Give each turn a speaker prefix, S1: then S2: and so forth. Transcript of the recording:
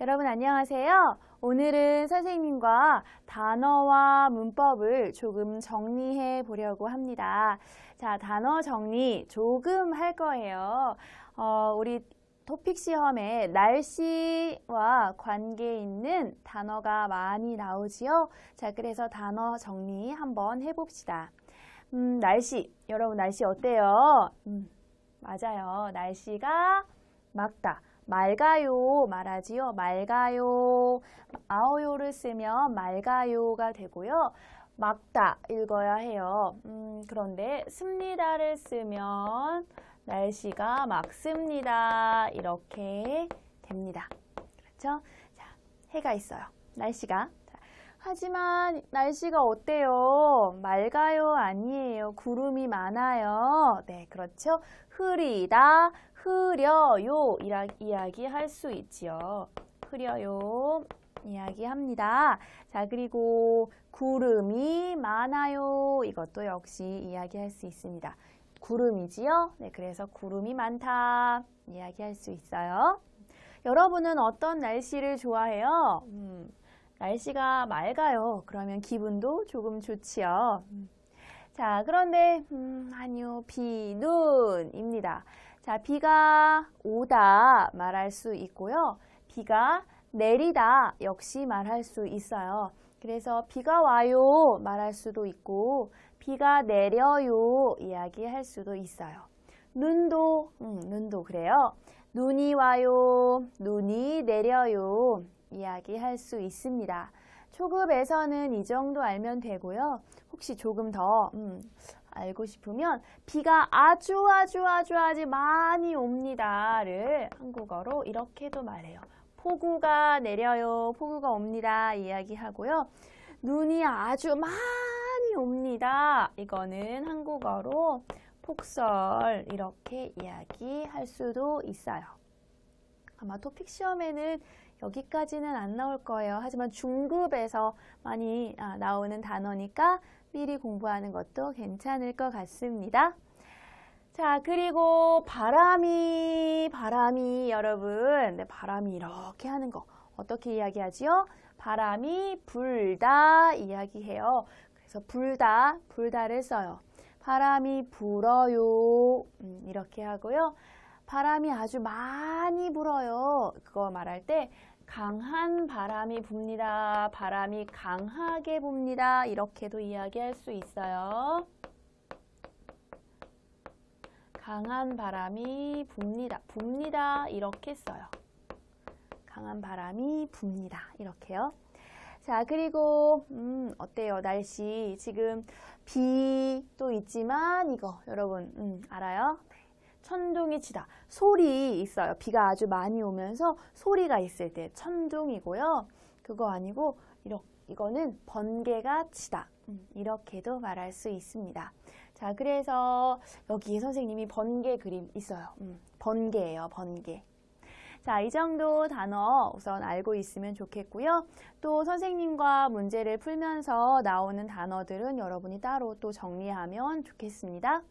S1: 여러분 안녕하세요. 오늘은 선생님과 단어와 문법을 조금 정리해 보려고 합니다. 자, 단어 정리 조금 할 거예요. 어, 우리 토픽 시험에 날씨와 관계 있는 단어가 많이 나오지요. 자, 그래서 단어 정리 한번 해봅시다. 음, 날씨. 여러분, 날씨 어때요? 음, 맞아요. 날씨가 맑다. 맑아요 말하지요. 맑아요. 아오요를 쓰면 맑아요가 되고요. 막다 읽어야 해요. 음, 그런데 습니다를 쓰면 날씨가 맑습니다. 이렇게 됩니다. 그렇죠? 자, 해가 있어요. 날씨가. 자, 하지만 날씨가 어때요? 맑아요? 아니에요. 구름이 많아요. 네, 그렇죠? 흐리다, 흐려요. 이야기 할 수 있지요. 흐려요. 이야기합니다. 자, 그리고 구름이 많아요. 이것도 역시 이야기할 수 있습니다. 구름이지요? 네, 그래서 구름이 많다. 이야기할 수 있어요. 여러분은 어떤 날씨를 좋아해요? 음, 날씨가 맑아요. 그러면 기분도 조금 좋지요. 음. 자, 그런데 음, 아니요. 비, 눈입니다. 자, 비가 오다 말할 수 있고요. 비가 내리다 역시 말할 수 있어요. 그래서 비가 와요 말할 수도 있고 비가 내려요 이야기할 수도 있어요. 눈도 음, 눈도 그래요. 눈이 와요, 눈이 내려요 이야기할 수 있습니다. 초급에서는 이 정도 알면 되고요. 혹시 조금 더 음, 알고 싶으면 비가 아주 아주 아주 아주 많이 옵니다를 한국어로 이렇게도 말해요. 폭우가 내려요. 폭우가 옵니다. 이야기하고요. 눈이 아주 많이 옵니다. 이거는 한국어로 폭설 이렇게 이야기할 수도 있어요. 아마 토픽 시험에는 여기까지는 안 나올 거예요. 하지만 중급에서 많이 아, 나오는 단어니까 미리 공부하는 것도 괜찮을 것 같습니다. 자, 그리고 바람이, 바람이 여러분, 네, 바람이 이렇게 하는 거 어떻게 이야기하지요? 바람이 불다 이야기해요. 그래서 불다, 불다를 써요. 바람이 불어요. 음, 이렇게 하고요. 바람이 아주 많이 불어요. 그거 말할 때 강한 바람이 붑니다. 바람이 강하게 붑니다. 이렇게도 이야기할 수 있어요. 강한 바람이 붑니다. 붑니다. 이렇게 써요. 강한 바람이 붑니다. 이렇게요. 자, 그리고 음, 어때요? 날씨 지금 비도 있지만 이거 여러분 음, 알아요? 네. 천둥이 치다. 소리 있어요. 비가 아주 많이 오면서 소리가 있을 때 천둥이고요. 그거 아니고 이렇게 이거는 번개가 치다. 음, 이렇게도 말할 수 있습니다. 자, 그래서 여기 선생님이 번개 그림 있어요. 음, 번개예요, 번개. 자, 이 정도 단어 우선 알고 있으면 좋겠고요. 또 선생님과 문제를 풀면서 나오는 단어들은 여러분이 따로 또 정리하면 좋겠습니다.